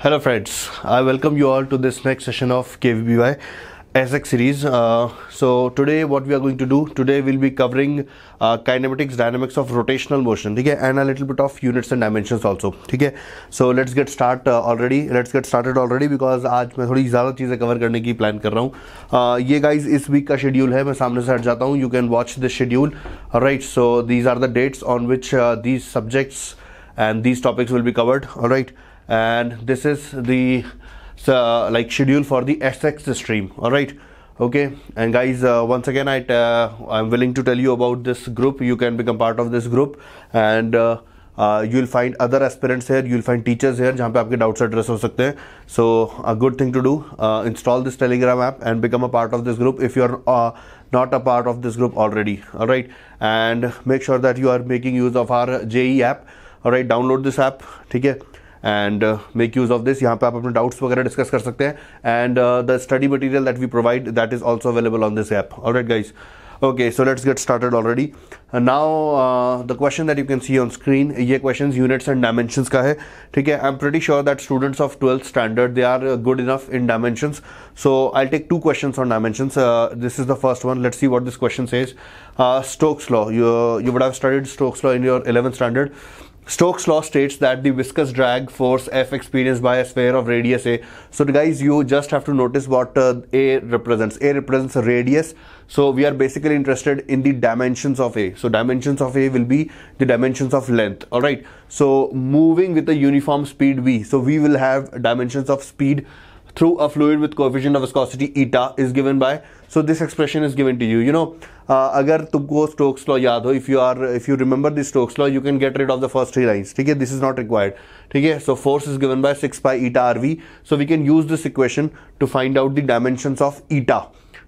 Hello friends I welcome you all to this next session of K V B Y S X series so today what we are going to do today will be covering kinematics dynamics of rotational motion ठीक है? And a little bit of units and dimension also ठीक है? So let's get start already let's get started already because आज मैं थोड़ी ज़्यादा चीज़ें cover करने की प्लान कर रहा हूँ। Uh, ये गाइज़ इस वीक का शेड्यूल है मैं सामने से हट जाता हूँ। You can watch this schedule right so these are the dates on which these subjects and these topics will be covered right? and this is the like schedule for the sx stream. All right? Okay. And guys uh, once again i uh, i'm willing to tell you about this group. You can become part of this group. And uh, uh, you'll find other aspirants here. You'll find teachers here, here जहाँ पे आपके doubts address हो सकते हैं so a good thing to do install this Telegram app and become a part of this group if you are not a part of this group already. All right? And make sure that you are making use of our JEE app. All right? Download this app. ठीक है and make use of this यहाँ पे आप अपने doubts वगैरह discuss कर सकते हैं and the study material that we provide that is also available on this app right guys okay so let's get started already uh, now uh, the question that you can see on screen ये questions units and dimensions का है ठीक है I'm pretty sure that students of 12th standard they are uh, good enough in dimensions so I'll take two questions on dimensions uh, this is the first one let's see what this question says uh, Stokes law you you would have studied Stokes law in your 11th standard Stokes law states that the viscous drag force F experienced by a sphere of radius A. So guys, you just have to notice what uh, A represents. A represents a radius. So we are basically interested in the dimensions of A. So dimensions of A will be the dimensions of length. All right. So moving with a uniform speed V. So we will have dimensions of speed through a fluid with coefficient of viscosity eta is given by so this expression is given to you you know uh, अगर तुमको Stokes law याद हो if you are if you remember this Stokes law you can get rid of the first three lines ठीक है this is not required ठीक है so force is given by six by eta are we so we can use this equation two find out the dimensions of eta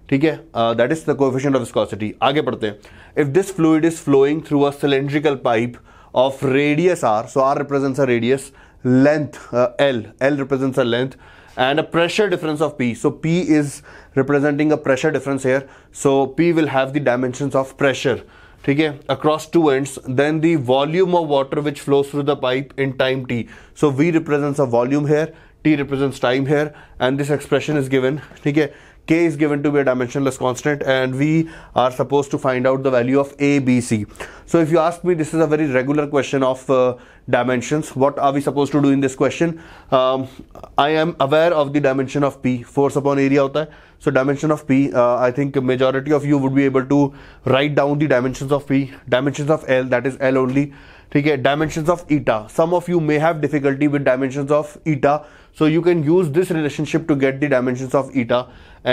ठीक है that is the coefficient of viscosity आगे पढ़ते हैं if this fluid is flowing through a cylindrical pipe of radius R so R represents a radius length uh, L L represents a length and a pressure difference of P. So P is representing a pressure difference here. So P will have the dimensions of pressure. ठीक है across two ends then the volume of water which flows through the pipe in time t so v represents a volume here t represents time here and this expression is given ठीक है k is given to be a dimensionless constant and we are supposed to find out the value of a b c. So if you ask me this is a very regular question of uh, dimensions. What are we supposed to do in this question? Um, i am aware of the dimension of p. Force upon area hota hai. So dimension of p uh, i think majority of you would be able to write down the dimensions of p. Dimensions of l that is l only ठीक है dimensions of eta some of you may have difficulty with dimensions of eta so you can use this relationship to get the dimensions of eta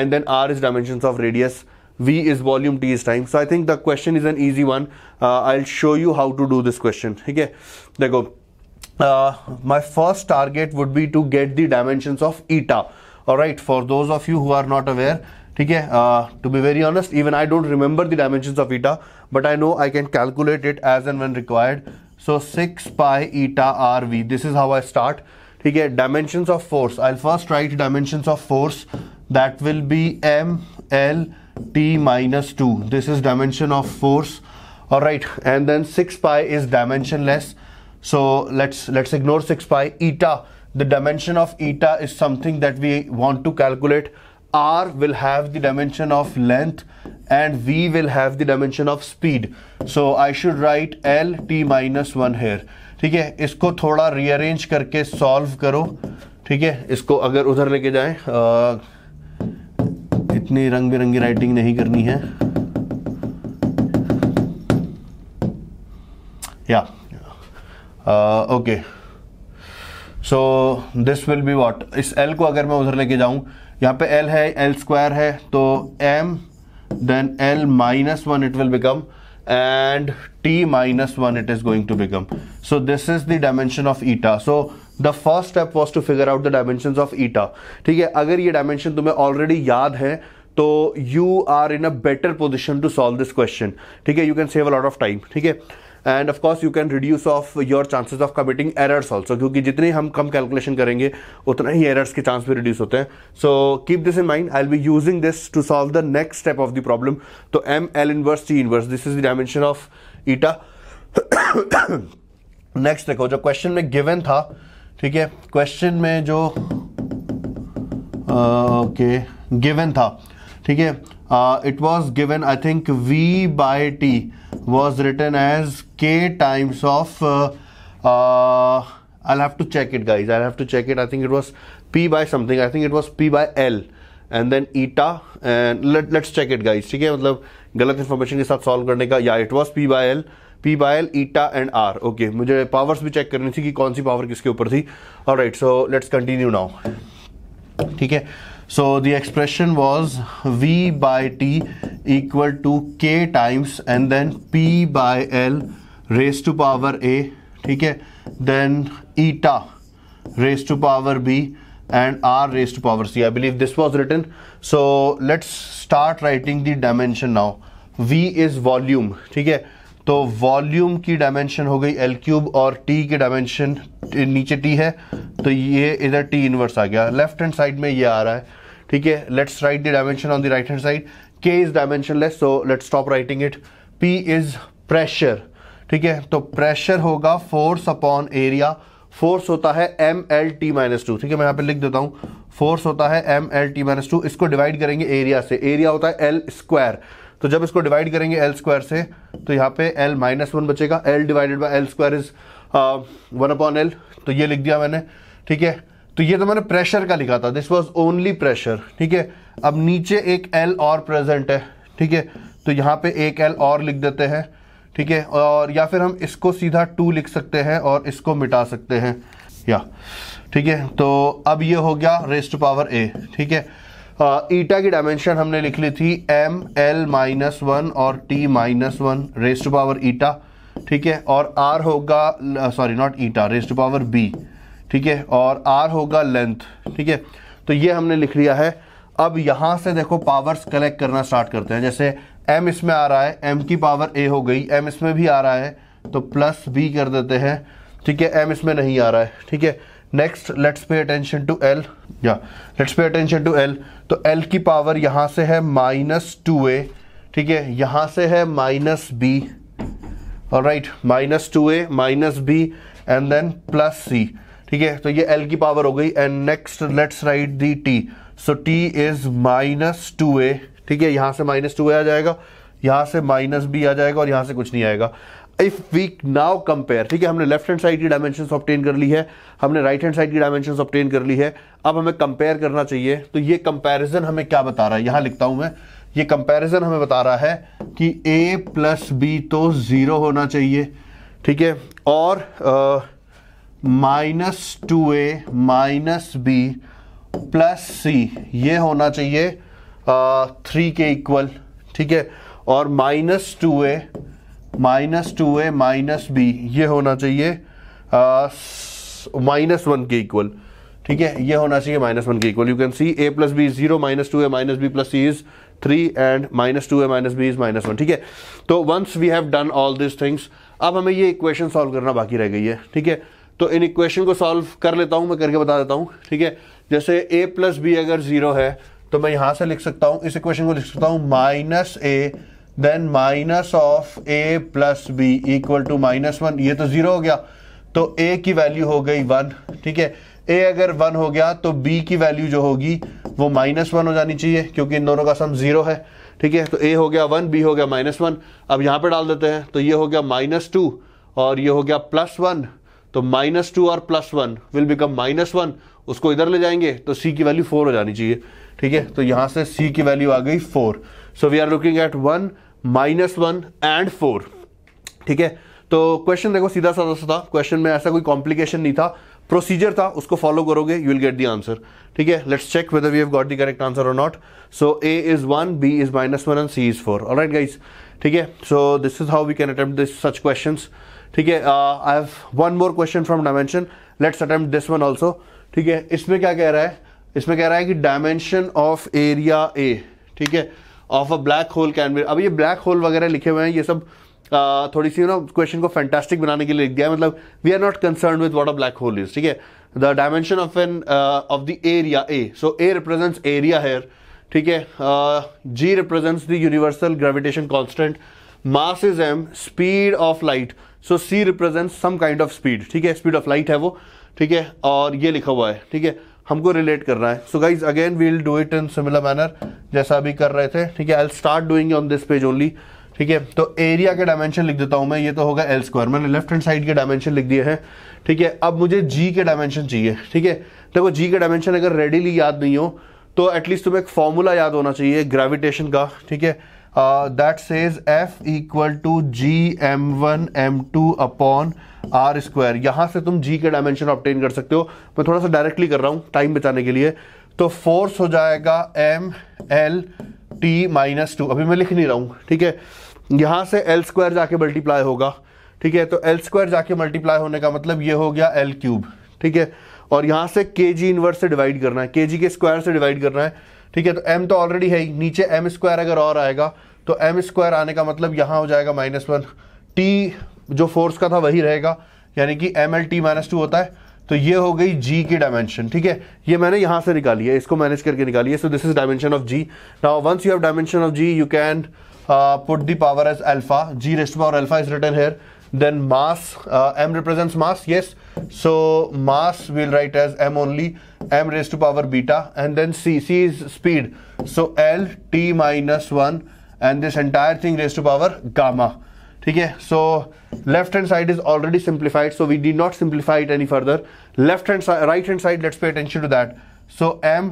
and then r is dimensions of radius v is volume t is time so i think the question is an easy one uh, i'll show you how to do this question ठीक है देखो uh, my first target would be to get the dimensions of eta all right for those of you who are not aware ठीक है to be very honest even I don't remember the dimensions of eta but I know I can calculate it as and when required so six pi eta are we this is how I start ठीक है dimensions of force I first right dimensions of force that will be M L T minus to this is dimension of force all right and then 6 pi is dimensionless so let's let's ignore 6 pi eta the dimension of eta is something that we want to calculate R will have the dimension of length and v will have the dimension of speed so i should write l t minus 1 here ठीक है इसको थोड़ा rearrange करके solve करो ठीक है इसको अगर उधर लेके जाएँ इतनी रंग बिरंगी राइटिंग नहीं करनी है या okay so this will be what इस एल को अगर मैं उधर लेके जाऊँ यहाँ पे एल है एल स्क्वायर है तो M then L minus one it will become and T minus one it is going to become so this is the dimension of eta so the first step was to figure out the dimension of eta ठीक है, अगर ये dimension तुम्हें already याद है तो you are in a better position to solve this question ठीक है you can save a lot of time ठीक है and of course you can reduce of your chances of committing errors also क्योंकि जितने हम कम कैलकुलेशन करेंगे, उतना ही एरर्स के चांस भी रिड्यूस होते हैं। So keep this in mind I'll be using this to solve the next step of the problem तो M L inverse T inverse this is the dimension of eta next देखो, जो question में given था, ठीक है? Question में जो okay given था, ठीक है? It was given I think V by T was written as k times of uh, uh, I'll have to check it guys I'll have to check it I think it was p by something I think it was p by l then eta and let, let's check it guys ठीक है मतलब गलत information के साथ solve करने का या it was P by L P by L eta and R okay मुझे पावर्स भी चेक करनी थी कि कौन सी पावर किसके ऊपर थी और right so let's continue now ठीक है So the expression was V by T equal to K times and then P by L raised to power A, okay? Then eta raised to power B and R raised to power C. I believe this was written. So let's start writing the dimension now. V is volume, okay? तो volume की dimension हो गई L cube और T की dimension नीचे T है तो ये इधर टी इनवर्स आ गया। लेफ़्ट हैंड साइड में ये आ रहा है, ठीक है? Let's write the dimension on the right hand side K is dimensionless so let's stop writing it P is pressure ठीक है? तो प्रेशर होगा फोर्स अपॉन एरिया फोर्स होता है M L T minus two ठीक है? मैं यहाँ पे लिख देता हूँ। फोर्स होता है M L T minus two इसको डिवाइड करेंगे एरिया से। एरिया होता है एल स्क्वायर तो जब इसको डिवाइड करेंगे एल स्क्वायर से तो यहाँ पे एल माइनस वन बचेगा। L divided by L square is one upon L तो ये लिख दिया मैंने, ठीक है? तो ये तो मैंने प्रेशर का लिखा था। दिस वॉज़ ओनली प्रेशर ठीक है? अब नीचे एक एल और प्रेजेंट है, ठीक है? तो यहाँ पे एक एल और लिख देते हैं, ठीक है? और या फिर हम इसको सीधा टू लिख सकते हैं और इसको मिटा सकते हैं। या, ठीक है? तो अब ये हो गया रेस्ट पावर ए ठीक है? ईटा की डायमेंशन हमने लिख ली थी एम एल माइनस वन और T minus one raised power eta, ठीक है? और आर होगा sorry not eta raised power B ठीक है? और आर होगा लेंथ ठीक है? तो ये हमने लिख लिया है। अब यहाँ से देखो पावर्स कलेक्ट करना स्टार्ट करते हैं। जैसे एम इसमें आ रहा है एम की पावर ए हो गई एम इसमें भी आ रहा है तो प्लस बी कर देते हैं, ठीक है? एम इसमें नहीं आ रहा है, ठीक है? Next let's pay attention to L या let's pay attention to L तो एल की पावर यहाँ से है माइनस टू ए ठीक है, यहाँ से है माइनस बी और right minus two A minus B and then plus C ठीक है तो ये एल की पावर हो गई. And next let's write the T so T is minus two A ठीक है, यहाँ से माइनस टू ए आ जाएगा, यहाँ से माइनस बी आ जाएगा और यहाँ से कुछ नहीं आएगा. इफ़ वी नाउ कंपेयर ठीक है, हमने लेफ़्ट हैंड साइड की डायमेंशन ऑप्टेन कर ली है, हमने राइट हैंड साइड की डायमेंशन ऑप्टेन कर ली है, अब हमें कंपेयर करना चाहिए तो ये कंपेरिजन हमें क्या बता रहा है? यहाँ लिखता हूँ मैं। ये कंपेरिजन हमें बता रहा है कि ए प्लस बी तो ज़ीरो होना चाहिए, ठीक है, और minus two A minus B plus C ये होना चाहिए थ्री के इक्वल ठीक है, और minus two A minus two A, minus B, ये होना चाहिए माइनस वन के इक्वल ठीक है? ये होना चाहिए माइनस वन के equal you can see A plus B zero minus two A, minus B plus C is three and minus two A, minus B is minus one. ठीक है? तो once we have done all this things अब हमें ये equation solve करना बाकी रह गई है। ठीक है? तो इन इक्वेशन को सॉल्व कर लेता हूँ, मैं करके बता देता हूँ। ठीक है? जैसे ए प्लस बी अगर ज़ीरो है तो मैं यहाँ से लिख सकता हूँ, इस इक्वेशन को लिख सकता हूँ, minus A then minus of A plus B equal to minus one ये तो ज़ीरो हो गया। तो ए की वैल्यू हो गई वन ठीक है? ए अगर वन हो गया तो बी की वैल्यू जो होगी, वो माइनस वन हो जानी चाहिए, क्योंकि इन दोनों का सम ज़ीरो है, ठीक है? तो ए हो गया वन बी हो गया माइनस वन अब यहाँ पे डाल देते हैं तो ये हो गया माइनस टू और ये हो गया प्लस वन तो माइनस टू और plus one will become minus one उसको इधर ले जाएँगे तो सी की वैल्यू फोर हो जानी चाहिए, ठीक है? तो यहाँ से सी की वैल्यू आ गई four so we are looking at one minus one and four. ठीक है? तो क्वेश्चन देखो सीधा साधा सा था। क्वेश्चन में ऐसा कोई कॉम्प्लिकेशन नहीं था। प्रोसीजर था, उसको फॉलो करोगे you will get the answer ठीक है? Let's check whether we have got the correct answer और not so A is one B is minus one and C is four alright guys ठीक है? So this is how we can attempt this such question ठीक है? I have one more question from dimension let's attempt this one also ठीक है? इसमें क्या कह रहा है? इसमें कह रहा है कि डायमेंशन ऑफ़ एरिया ए ठीक है? Of a black hole can be अब ये ब्लैक होल वगैरह लिखे हुए हैं ये सब uh, थोड़ी सी ना क्वेश्चन को फैंटास्टिक बनाने के लिए लिख दिया मतलब we are not concern with what a black hole is ठीक है? The dimension of an of the area A so A represents area here ठीक है? G represents the universal gravitation constant mass is M speed of light so C represent some kind of speed ठीक है? Speed of light है वो ठीक है? और ये लिखा हुआ है ठीक है? हमको रिलेट करना है। So guys again we'll do it in similar manner जैसा अभी कर रहे थे। ठीक है I start doing on this page only ठीक है तो एरिया के डायमेंशन लिख देता हूँ मैं। ये तो होगा एल स्क्वायर मैंने लेफ़्ट हैंड साइड के डायमेंशन लिख दिए हैं। ठीक है, अब मुझे जी के डायमेंशन चाहिए। ठीक है, देखो जी के डायमेंशन अगर रेडीली याद नहीं हो तो एटलीस्ट तुम्हें एक फॉर्मूला याद होना चाहिए ग्रेविटेशन का। ठीक है that says F equal to G M one M two upon R square यहाँ से तुम जी के डायमेंशन ऑप्टेन कर सकते हो। मैं थोड़ा सा डायरेक्टली कर रहा हूँ टाइम बचाने के लिए। तो फोर्स हो जाएगा M L T minus two अभी मैं लिख नहीं रहा हूँ, ठीक है? यहाँ से एल स्क्वायर जाके मल्टीप्लाई होगा, ठीक है? तो एल स्क्वायर जाके मल्टीप्लाई होने का मतलब ये हो गया एल क्यूब ठीक है? और यहाँ से के जी इनवर्स से डिवाइड करना है। के जी के स्क्वायर से डिवाइड करना है, ठीक है? तो एम तो ऑलरेडी है ही। नीचे एम स्क्वायर अगर और आएगा तो एम स्क्वायर आने का मतलब यहाँ हो जाएगा माइनस वन टी जो फोर्स का था वही रहेगा, यानी कि M L T minus two होता है तो ये हो गई जी की डायमेंशन ठीक है? ये मैंने यहाँ से निकाली है, इसको मैनेज करके निकाली है so this is dimension of G now once you have dimension of G you can put the power as alpha G raised power alpha is written here then mass M represents mass yes so mass will write as M only M raised to power beta and then C C is speed so L T minus one and this entire thing raised to power gamma ठीक है सो left hand side is already simplified so we D not simplify it any further left hand right hand side let's pay attention to that so am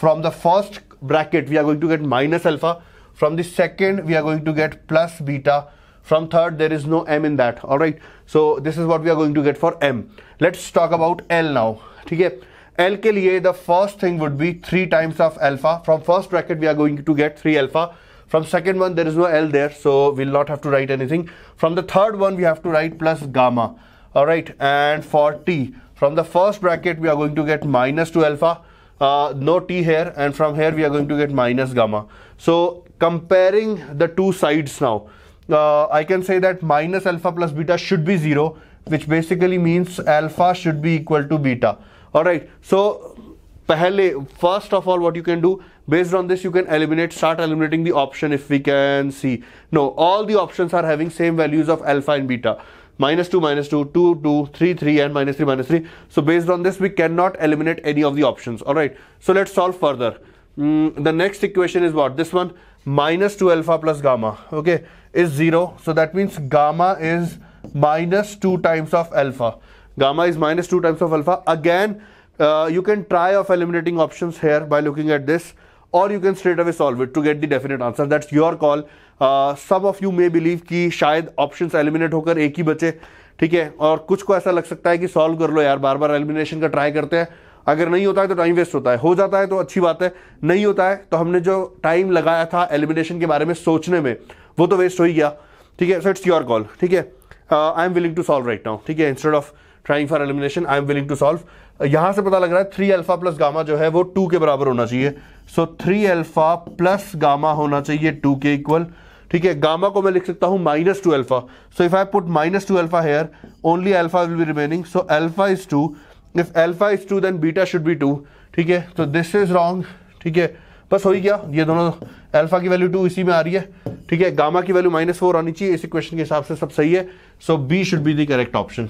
from the first bracket we are going to get minus alpha from the second we are going to get plus beta from third there is no m in that all right so this is what we are going to get for m let's talk about l now ठीक है l के लिए the first thing would be 3 times of alpha from first bracket we are going to get 3 alpha from second one, there is no L there, so we'll not have to write anything. From the third one, we have to write plus gamma. All right, and for T, from the first bracket, we are going to get minus 2 alpha. Uh, no T here, and from here, we are going to get minus gamma. So comparing the two sides now, uh, I can say that minus alpha plus beta should be 0, which basically means alpha should be equal to beta. All right, so पहले first of all what you can do based on this you can eliminate start eliminating the option if we can see. No all the options are having same values of alpha and beta. Minus 2 minus 2 2 2 3 3 and minus 3 minus 3 so based on this we cannot eliminate any of the options. All right. So let's solve further. Mm, the next equation is what? This one minus 2 alpha plus gamma. Okay. Is 0 so that means gamma is minus 2 times of alpha. Gamma is minus 2 times of alpha. Again uh, you can try of eliminating options here by looking at this you can straight away solve it to get the definite answer. That's your call. Uh, some of you may believe कि शायद option eliminate होकर एक ही बचे। ठीक है? और कुछ को ऐसा लग सकता है कि सॉल्व कर लो यार बार बार एलिमिनेशन का ट्राई करते हैं। अगर नहीं होता है तो टाइम वेस्ट होता है। हो जाता है तो अच्छी बात है। नहीं होता है तो हमने जो टाइम लगाया था एलिमिनेशन के बारे में सोचने में वो तो वेस्ट हो ही गया। ठीक है? सो इट्स योर कॉल ठीक है? I am willing to solve right now ठीक है? Instead of trying for elimination I am willing to solve यहाँ से पता लग रहा है थ्री अल्फ़ा प्लस गामा जो है वो टू के बराबर होना चाहिए। So three alpha plus gamma होना चाहिए टू के इक्वल ठीक है गामा को मैं लिख सकता हूँ minus two alpha so if I put minus two alpha here only alpha will be remaining so alpha is two if alpha is two then beta should be two ठीक है तो दिस इज़ रॉन्ग ठीक है, बस हो ही गया। ये दोनों अल्फ़ा की वैल्यू टू इसी में आ रही है। ठीक है गामा की वैल्यू माइनस फोर आनी चाहिए। इसी क्वेश्चन के हिसाब से सब सही है। So B should be the correct option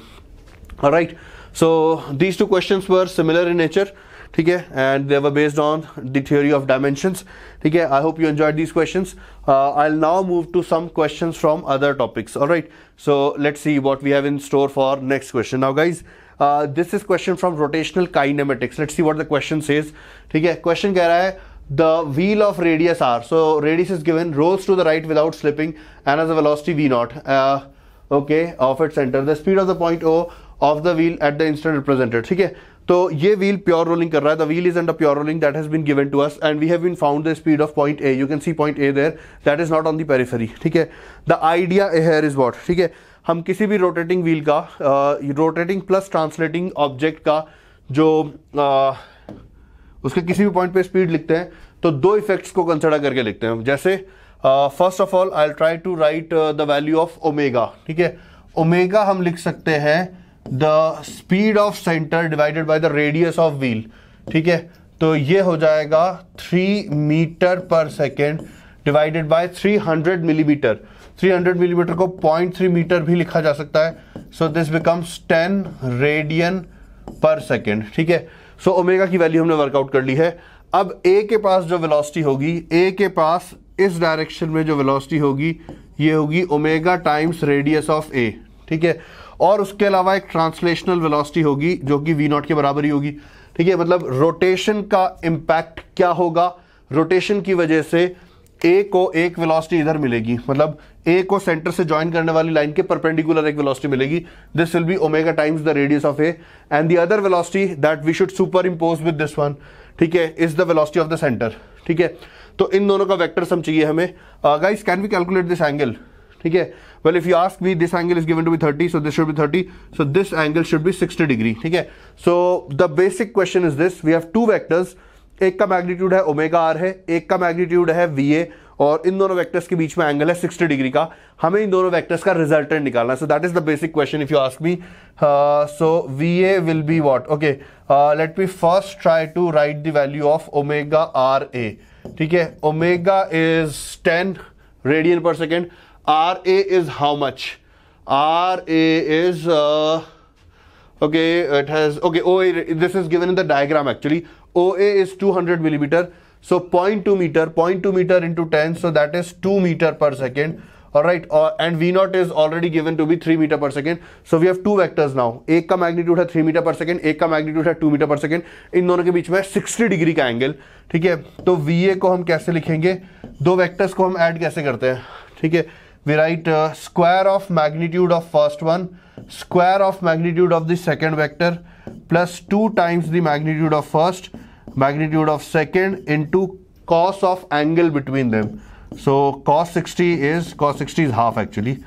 right So these two questions were similar in nature. Okay, and they were based on the theory of dimensions. Okay, I hope you enjoyed these questions. Uh, I'll now move to some questions from other topics. All right, so let's see what we have in store for next question. Now, guys, uh, this is question from rotational kinematics. Let's see what the question says. Okay, question कह रहा है the wheel of radius r. So radius is given rolls to the right without slipping and has a velocity v naught. Uh, okay, of its center. The speed of the point O of the wheel at the instant represented ठीक है? तो ये wheel pure rolling कर रहा है. The wheel is under pure rolling that has been given to us and we have been found the speed of point A you can see point A there that is not on the periphery ठीक है? The idea A here is what ठीक है? हम किसी भी rotating wheel का rotating plus translating object का जो uh, उसके किसी भी पॉइंट पे स्पीड लिखते हैं तो दो इफेक्ट्स को कंसिडर करके लिखते हैं. जैसे first of all I try to write the value of omega ठीक है? ओमेगा हम लिख सकते हैं the speed of centre divided by the radius of wheel ठीक है? तो ये हो जाएगा three metre per second divided by three hundred millimetre 300 millimetre को 0.3 मीटर भी लिखा जा सकता है। So this becomes 10 radian per second ठीक है? सो ओमेगा की वैल्यू हमने वर्कआउट कर ली है। अब ए के पास जो वेलोसिटी होगी ए के पास इस डायरेक्शन में जो वेलोसिटी होगी, ये होगी omega times radius of A ठीक है? और उसके अलावा एक ट्रांसलेशनल वेलोसिटी होगी, जो कि वी नॉट के बराबर ही होगी। ठीक है मतलब रोटेशन का इंपैक्ट क्या होगा? रोटेशन की वजह से ए को एक वेलोसिटी इधर मिलेगी। मतलब ए को सेंटर से ज्वाइन करने वाली लाइन के परपेंडिकुलर एक वेलोसिटी मिलेगी। This will be omega times the radius of A and the other velocity that we should superimpose with this one ठीक है is the velocity of the centre ठीक है। तो इन दोनों का वेक्टर सम चाहिए हमें। Guys can we calculate this angle ठीक है? Well if you ask me this angle is given to be 30 so this should be 30 so this angle should be 60 degree ठीक है? So the basic question is this we have two vectors एक का magnitude है omega are है, एक का magnitude है V A और इन दोनों वेक्टर्स के बीच में एंगल है 60 डिग्री का। हमें इन दोनों वेक्टर्स का रिजल्टेंट निकालना so that is the basic question if you ask me so V A will be what okay let me first try to write the value of omega R A ठीक है? Omega is 10 radian per second R A is how much R A is okay it has okay O this is given in the diagram actually O A is 200 millimetre so 0.2 metre 0.2 metre into ten so that is two metre per second और right and V naught is already given to be three metre per second so we have two vectors now एक का magnitude है three metre per second एक का magnitude है two metre per second इन दोनों के बीच में सिक्सटी डिग्री का एंगल ठीक है? तो वी ए को हम कैसे लिखेंगे? दो वैक्टर्स को हम ऐड कैसे करते हैं? ठीक है? We write uh, square of magnitude of first one square of magnitude of the second vector plus 2 times the magnitude of first magnitude of second into cos of angle between them so cos 60 is cos 60 is half actually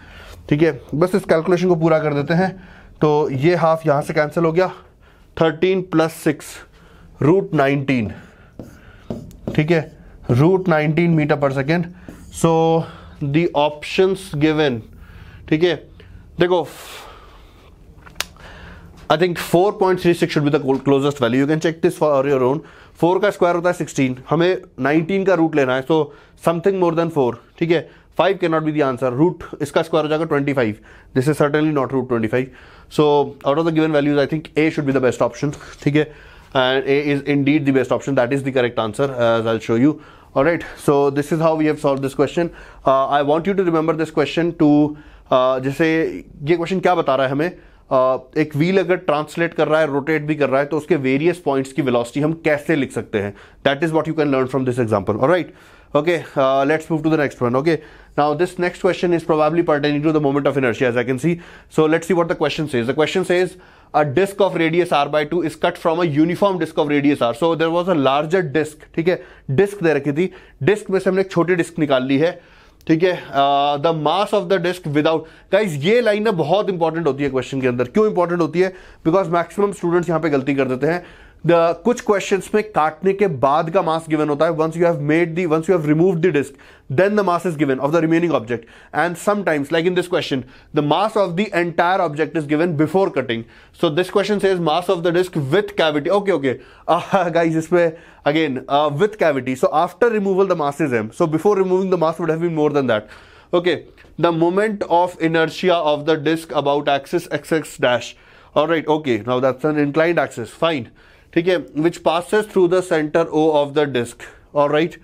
ठीक है बस इस calculation को पूरा कर देते हैं तो ये हाफ़ यहाँ से कैंसिल हो गया 13 प्लस सिक्स रूट नाइनटीन ठीक है root nineteen metre per second so the options given ठीक है? देखो I think 4.36 should be the closest value you can check this for your own four का स्क्वायर होता है 16 हमें 19 का रूट लेना है so something more than four ठीक है? Five can not be the answer root इसका स्क्वायर हो जाएगा 25 this is certainly not root 25 so out of the given values I think a should be the best option ठीक है? And a is in is indeed the best option. That is the correct answer, as I'll show you. Alright, so this is how we have solved this question. Uh, I want you to remember this question to uh, जैसे ये question क्या बता रहा है हमें uh, एक wheel अगर translate कर रहा है रोटेट भी कर रहा है तो उसके वेरियस पॉइंट्स की वेलोसिटी हम कैसे लिख सकते हैं that is what you can learn from this example right okay uh, let's move to the next one okay now this next question is probably pertaining to the moment of inertia as i can see so let's see what the question says the question says a disk of radius r by 2 is cut from a uniform disk of radius r so there was a larger disk है disk दे रखी थी disc में से हमने एक छोटी disc निकाल ली है ठीक है the mass of the disk without guys ये लाइन ना बहुत इंपॉर्टेंट होती है क्वेश्चन के अंदर क्यों इंपॉर्टेंट होती है बिकॉज़ मैक्सिमम स्टूडेंट्स यहाँ पे गलती कर देते हैं द कुछ क्वेश्चंस में काटने के बाद का मास गिवन होता है once you have made the once you have remove the disc then the mass is given of the remaining object and sometimes like in this question the mass of the entire object is given before cutting so this question says mass of the disc with cavity okay okay guys इसमें again with cavity so after removal the mass is M so before removing the mass would have been more than that okay the moment of inertia of the disk about axis xx dash all right okay now that's an inclined axis fine ठीक है which passes through the centre O of the disk और right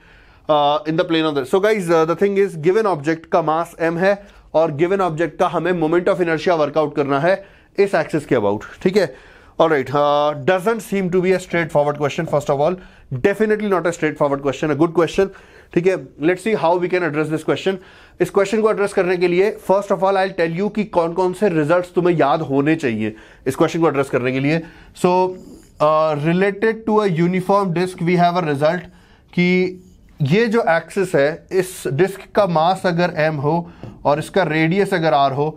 in the plane of the so guys the thing is given object का mass M है और given object का हमें moment of inertia workout करना है इस एक्सिस के अबाउट ठीक है? All right uh, doesn't seem to be a straightforward question first of all. Definitely not a straightforward question a good question. ठीक है let's see how we can address this question इस question को address करने के लिए first of all I tell you कि कौन कौन से रिजल्ट्स तुम्हें याद होने चाहिए इस क्वेश्चन को एड्रेस करने के लिए. So so, related to a uniform disk we have a result कि ये जो एक्सिस है, इस डिस्क का मास अगर एम हो और इसका रेडियस अगर आर हो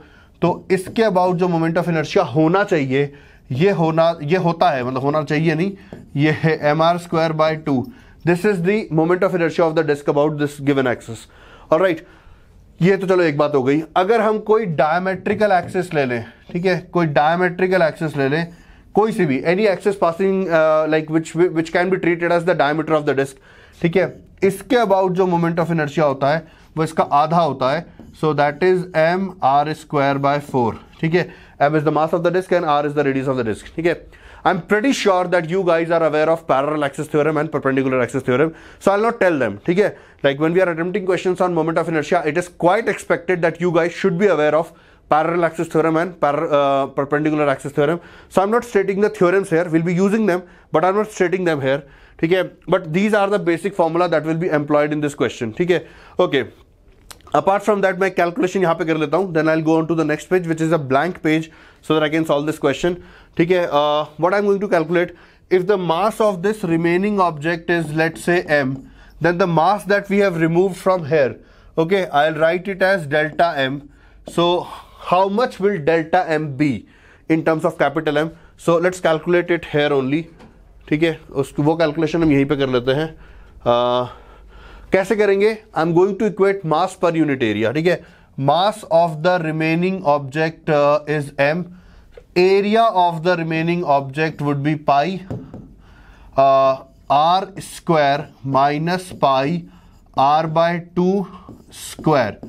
तो इसके अबाउट जो मोमेंट ऑफ़ इनर्शिया होना चाहिए, ये होना, ये होता है मतलब होना चाहिए नहीं, ये है M R square by two this is the moment of inertia of the disk about this given axis और राइट ये तो चलो एक बात हो गई। अगर हम कोई डायमेट्रिकल एक्सिस ले लें, ठीक है, कोई डायमेट्रिकल एक्सिस ले लें कोई सी भी any axis passing like which which can be treated as the diameter of the disk ठीक है? इसके अबाउट जो मोमेंट ऑफ़ इनर्शिया होता है, वो इसका आधा होता है. So that is M R square by four ठीक है? M is the mass of the disk and R is the radius of the disk ठीक है? I am pretty sure that you guys are aware of parallel axis theorem and perpendicular axis theorem so I not tell them ठीक है? Like one we are attempting question on moment of inertia it is quite expected that you guys should be aware of parallel axis theorem and par uh, perpendicular axis theorem. So I'm not stating the theorems here. We'll be using them, but I'm not stating them here. Okay? But these are the basic formula that will be employed in this question. Okay? Okay. Apart from that, my calculation यहाँ पे कर लेता हूँ then I'll go on to the next page which is a blank page so that I can solve this question ठीक है uh, what I'm going to calculate if the mass of this remaining object is let's say m then the mass that we have removed from here okay I'll write it as delta m so how much will delta m be in terms of capital M? So let's calculate it here only. ठीक है? उस वो calculation हम यहीं पे कर लेते हैं। uh, कैसे करेंगे? I am going to equate mass per unit area ठीक है? Mass of the remaining object is M area of the remaining object would be pi R square minus pi R by two square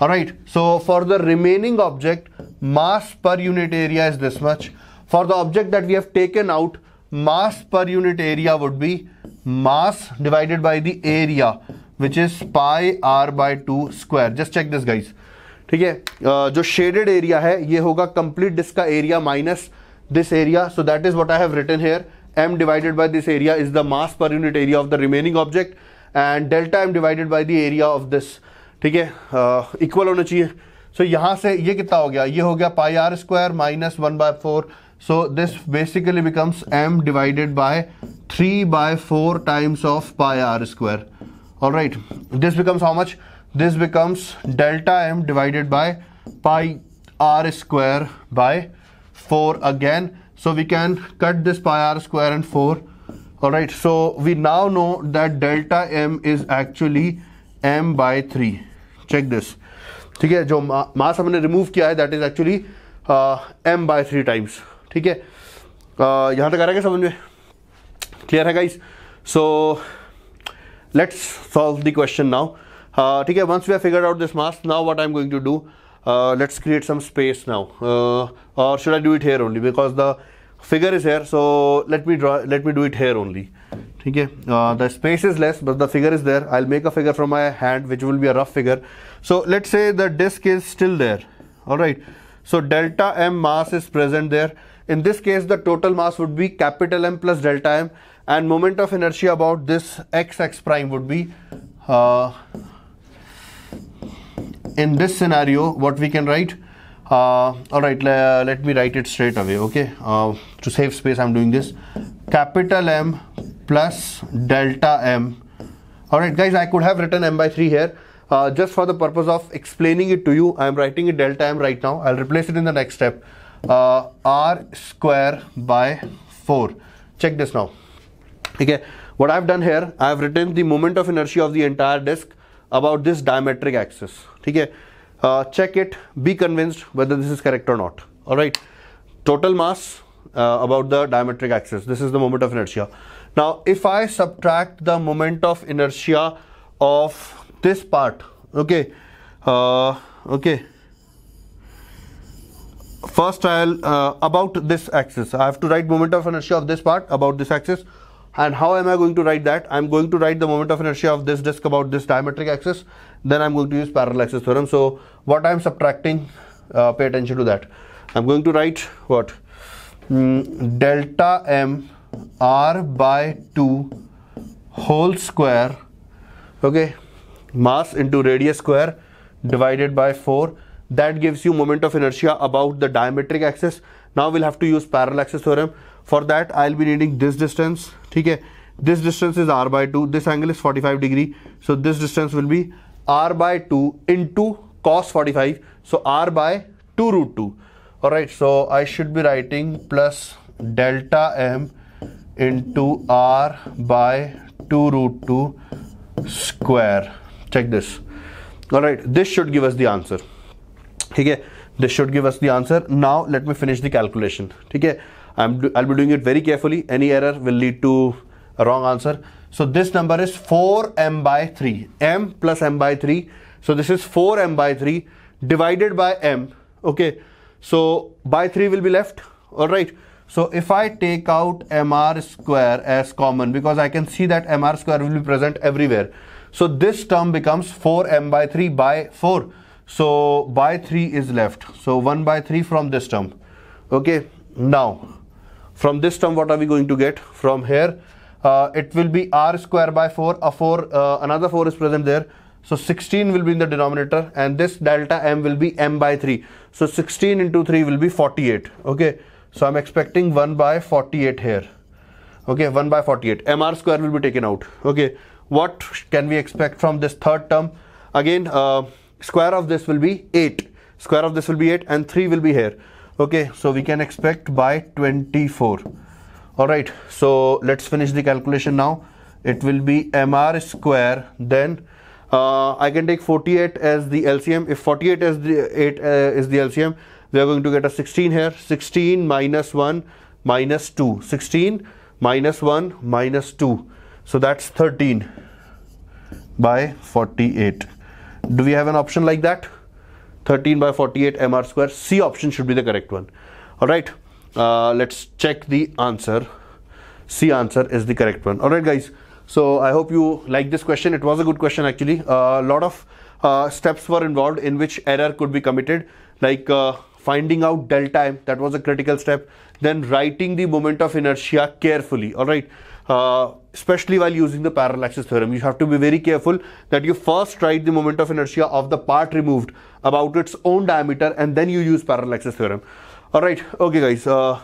right so for the remaining object mass per unit area is this much for the object that we have taken out mass per unit area would be mass divided by the area which is pi r by 2 square just check this guys ठीक है जो shaded area है ये होगा complete disc का area minus this area so that is what I have written here m divided by this area is the mass per unit area of the remaining object and delta m divided by the area of this ठीक है? Equal होना चाहिए। सो so, यहाँ से ये कितना हो गया? ये हो गया pi R square minus one by four so this basically becomes M divided by three by four times of pi R square और right this becomes how much this becomes delta M divided by pi R square by four again so we can cut this pi R square and four और right so we now know that delta M is actually M by three check this ठीक है, जो mass हमने remove किया है that is actually M by three times ठीक है? यहाँ तक आ रहा है समझ में? क्लियर है guys so let's solve the question now ठीक है once we figure out this mass now what I am going to do let's create some space now और should I do it here only because the figure is here so let me draw let me do it here only okay uh, the space is less but the figure is there. I'll make a figure from my hand which will be a rough figure. So let's say the disk is still there. All right. So delta m mass is present there. In this case the total mass would be capital m plus delta m and moment of inertia about this xx prime would be uh, in this scenario what we can write uh, all right le let me write it straight away okay? To save space i'm doing this. Capital m plus delta m. All right guys i could have written m by 3 here. Uh, just for the purpose of explaining it to you i'm writing it delta m right now. I'll replace it in the next step. Uh, r square by 4 check this now. Okay what i've done here i've written the moment of inertia of the entire disk about this diametric axis. Okay uh, check it. Be convinced whether this is correct or not. All right total mass uh, about the diametric axis. This is the moment of inertia now if i subtract the moment of inertia of this part okay uh, okay first i'll uh, about this axis i have to write moment of inertia of this part about this axis and how am I going to write that? I'm going to write the moment of inertia of this disk about this diametric axis. Then I'm going to use parallel axis theorem. So what I'm subtracting, uh, pay attention to that. I'm going to write what? Mm, delta m r by 2 whole square, okay, mass into radius square divided by 4. That gives you moment of inertia about the diametric axis. Now we'll have to use parallel axis theorem. For that I'll be needing this distance okay this distance is r by 2 this angle is 45 degree. So this distance will be r by 2 into cos 45 so r by 2 root 2 all right so I should be writing plus delta m into r by 2 root 2 square. Check this. All right this should give us the answer. okay this should give us the answer. Now let me finish the calculation. okay I'm, I'll be doing it very carefully. Any error will lead to a wrong answer. So this number is 4m by 3. m plus m by 3 so this is 4m by 3 divided by m. Okay? So by 3 will be left. All right so if I take out mr square as common because I can see that mr square will be present everywhere. So this term becomes 4m by 3 by 4 so by 3 is left. So 1 by 3 from this term. Okay now from this term what are we going to get from here? Uh, it will be r square by 4 a 4 uh, another 4 is present there. So 16 will be in the denominator and this delta m will be m by 3 so 16 into 3 will be 48 okay so i'm expecting 1 by 48 here. Okay 1 by 48 mr square will be taken out. Okay what can we expect from this third term? Again uh, square of this will be 8 square of this will be 8 and 3 will be here. Okay so we can expect by 24 all right so let's finish the calculation now. It will be mr square then uh, I can take 48 as the LCM if 48 as the 8 uh, is the LCM we are going to get a 16 here. 16 minus 1 minus 2 16 minus 1 minus 2 so that's 13 by 48 do we have an option like that? 13 by 48 mr square. C option should be the correct one. All right. Uh, let's check the answer. C answer is the correct one. All right guys. So i hope you like this question. It was a good question actually. A uh, lot of uh, steps were involved in which error could be committed. Like uh, finding out delta m that was a critical step then writing the moment of inertia carefully all right? Uh, especially while using the parallel axis theorem. You have to be very careful that you first write the moment of inertia of the part removed about its own diameter and then you use parallel axis theorem. All right okay guys uh,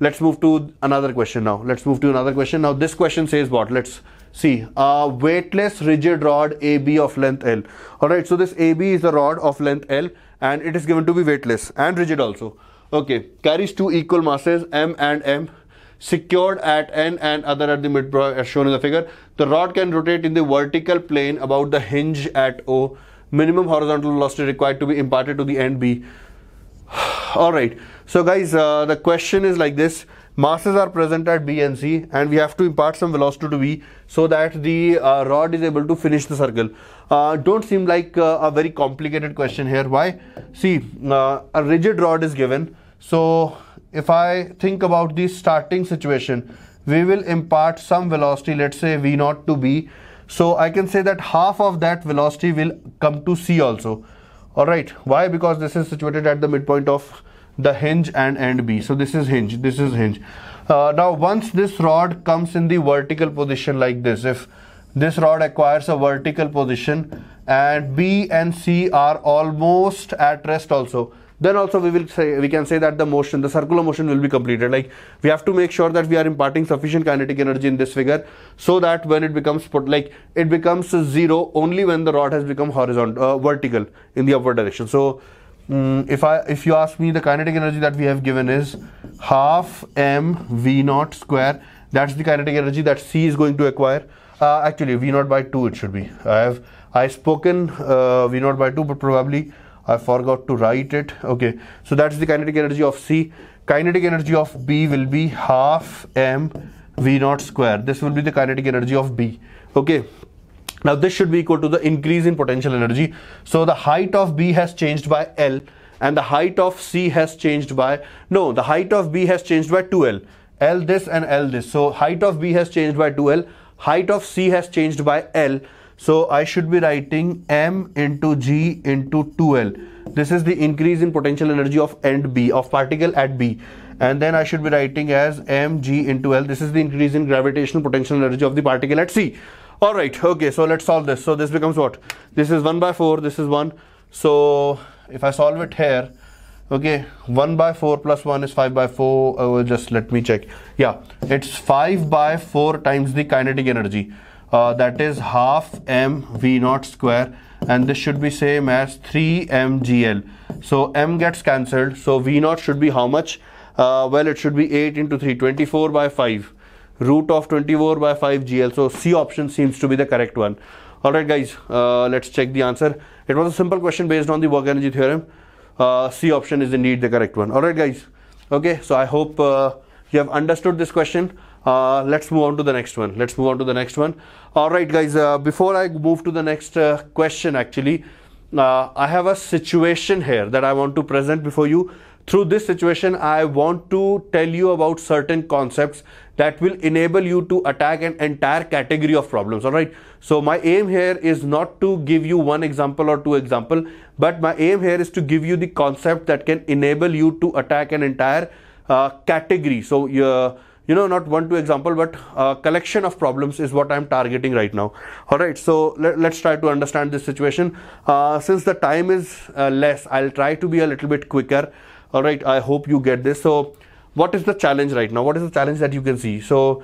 let's move to another question now. Let's move to another question. Now this question says what? Let's see. A weightless rigid rod AB of length L. All right so this AB is a rod of length L and it is given to be weightless and rigid also okay carries two equal masses M and M secured at N and other at the mid as shown in the figure. The rod can rotate in the vertical plane about the hinge at O. Minimum horizontal velocity required to be imparted to the end B. Alright, so guys, uh, the question is like this. Masses are present at B and C and we have to impart some velocity to B so that the uh, rod is able to finish the circle. Uh, don't seem like uh, a very complicated question here. Why? See, uh, a rigid rod is given. So if I think about the starting situation, we will impart some velocity, let's say V naught to B. So I can say that half of that velocity will come to C also. Alright, why? Because this is situated at the midpoint of the hinge and end B. So this is hinge, this is hinge. Uh, now once this rod comes in the vertical position like this, if this rod acquires a vertical position and B and C are almost at rest also. Then also we will say we can say that the motion the circular motion will be completed. Like we have to make sure that we are imparting sufficient kinetic energy in this figure so that when it becomes put like it becomes zero only when the rod has become horizontal uh, vertical in the upward direction. So um, if i if you ask me the kinetic energy that we have given is half m v naught square. That's the kinetic energy that c is going to acquire uh, actually v naught by 2 it should be. I have i spoken uh, v naught by 2 but probably I forgot to write it. Okay so that's the kinetic energy of C. Kinetic energy of B will be half m V naught square. This will be the kinetic energy of B. Okay now this should be equal to the increase in potential energy. So the height of B has changed by L and the height of C has changed by no the height of B has changed by 2L L. This and L this. So height of B has changed by 2L height of C has changed by L so I should be writing m into g into 2l. This is the increase in potential energy of end B, of particle at B. And then I should be writing as mg into L. This is the increase in gravitational potential energy of the particle at C. Alright, okay, so let's solve this. So this becomes what? This is 1 by 4, this is 1. So if I solve it here, okay 1 by 4 plus 1 is 5 by 4 oh, just let me check. Yeah it's 5 by 4 times the kinetic energy. Uh, that is half m v naught square and this should be same as 3 mgl so m gets cancelled. So v naught should be how much? Uh, well it should be 8 into 3 24 by 5 root of 24 by 5 gl so c option seems to be the correct one. All right guys uh, let's check the answer. It was a simple question based on the work energy theorem uh, c option is indeed the correct one. All right guys. Okay so i hope uh, you have understood this question. Uh, let's move on to the next one. Let's move on to the next one. All right guys uh, before i move to the next uh, question actually uh, i have a situation here that i want to present before you. Through this situation i want to tell you about certain concepts that will enable you to attack an entire category of problems all right? So my aim here is not to give you one example or two example but my aim here is to give you the concept that can enable you to attack an entire uh, category. So uh, you know not one two example but a collection of problems is what i'm targeting right now. All right so let, us try to understand this situation. Uh, since the time is uh, less i'll try to be a little bit quicker. All right i hope you get this. So what is the challenge right now? What is the challenge that you can see? So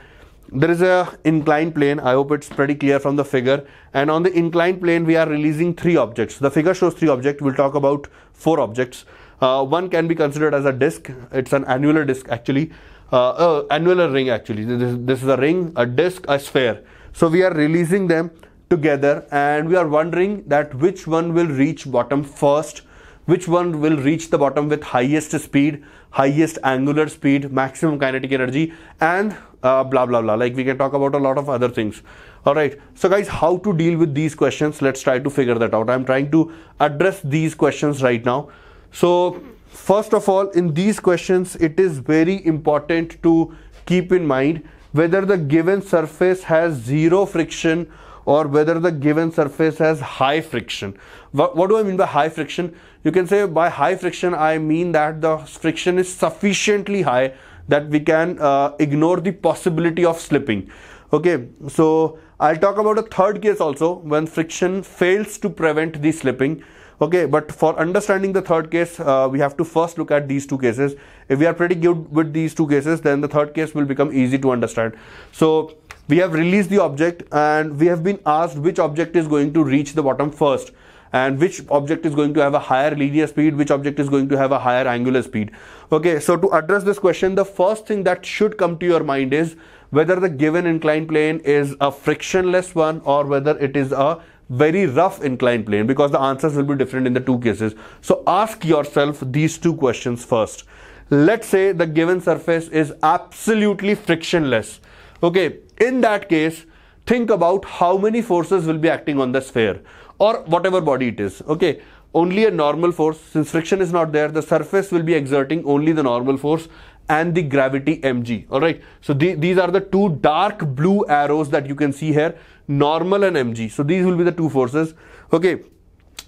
there is a inclined plane. I hope it's pretty clear from the figure. And on the inclined plane we are releasing three objects. The figure shows three objects. We'll talk about four objects. Uh, one can be considered as a disk it's an annular disk actually. Uh, uh, annular ring actually. This, this is a ring a disk a sphere. So we are releasing them together. And we are wondering that which one will reach bottom first which one will reach the bottom with highest speed highest angular speed maximum kinetic energy and uh, blah blah blah. Like we can talk about a lot of other things. All right. So guys how to deal with these questions? Let's try to figure that out. I'm trying to address these questions right now. So first of all in these questions it is very important to keep in mind whether the given surface has zero friction or whether the given surface has high friction. What, what, do I mean by high friction? You can say by high friction, I mean that the friction is sufficiently high that we can uh, ignore the possibility of slipping. Okay, so I'll talk about a third case also when friction fails to prevent the slipping. Okay, but for understanding the third case, uh, we have to first look at these two cases. If we are pretty good with these two cases, then the third case will become easy to understand. So we have released the object and we have been asked which object is going to reach the bottom first and which object is going to have a higher linear speed which object is going to have a higher angular speed. Okay so to address this question the first thing that should come to your mind is whether the given inclined plane is a frictionless one or whether it is a very rough inclined plane because the answers will be different in the two cases. So ask yourself these two questions first. Let's say the given surface is absolutely frictionless. Okay in that case think about how many forces will be acting on the sphere or whatever body it is okay? Only a normal force since friction is not there the surface will be exerting only the normal force and the gravity mg all right so the, these are the two dark blue arrows that you can see here normal and mg so these will be the two forces okay?